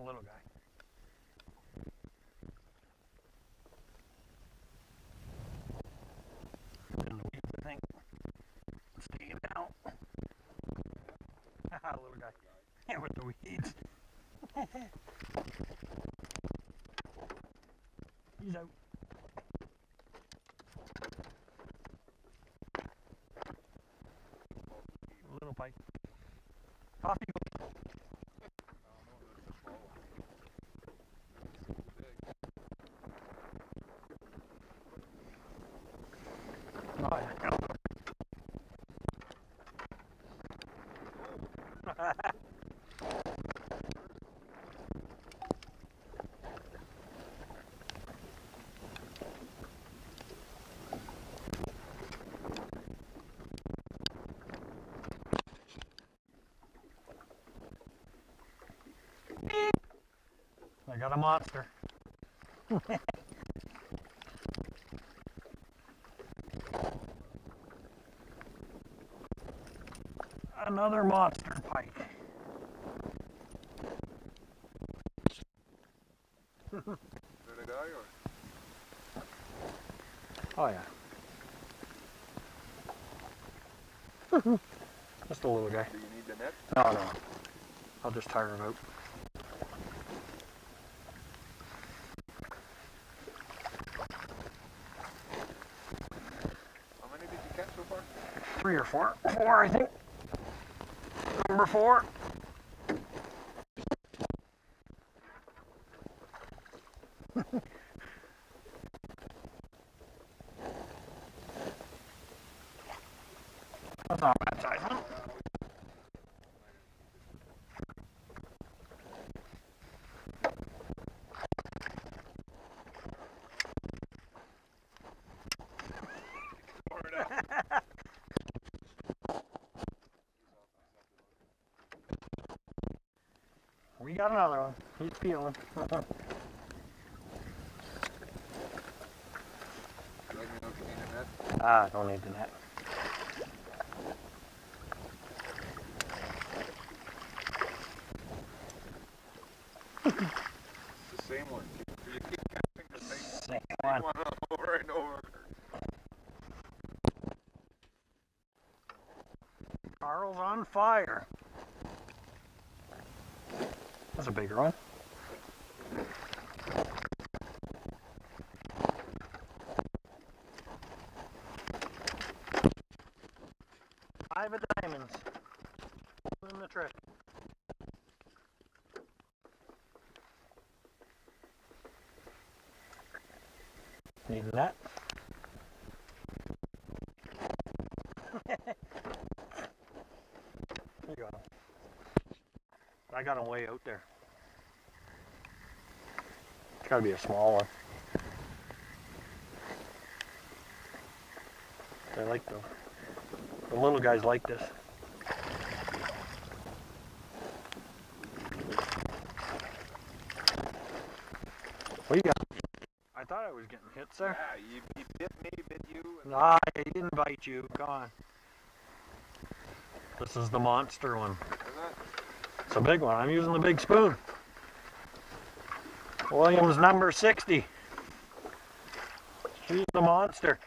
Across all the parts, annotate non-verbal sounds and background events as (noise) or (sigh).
a little guy. In the weeds, I think. Staying out. Haha, little guy. Yeah, with the weeds. (laughs) He's out. Little pike. Coffee. Oh, yeah. I got a monster. (laughs) Another monster pike. Is there or? Oh yeah. (laughs) Just a little guy. Do you need the net? No, no. I'll just tire him out. How many did you catch so far? Three or four. Four, I think. Number four. That's not a bad size, huh? We got another one. He's peeling. (laughs) Let me know if you need a net. Ah, don't need the net. It's the same one. You keep catching the same, Same same one. one over and over. Carl's on fire. That's a bigger one. Five of diamonds. Holding the trick. Need that. You got 'em. I got them way out there. It's gotta be a small one. I like them. The little guys like this. What you got? I thought I was getting hits there. Yeah, you, you bit me, bit you. And Ah, he didn't bite you. Come on. This is the monster one. It's a big one. I'm using the big spoon. Williams number 60. She's the monster.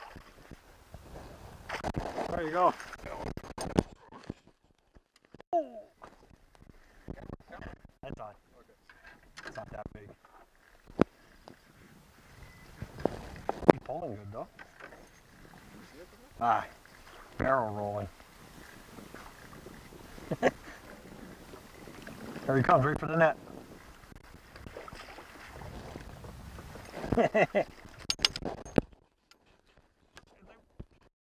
There you go. That's on. It's not that big. He's pulling good though. Ah, barrel rolling. (laughs) There he comes, right for the net. (laughs)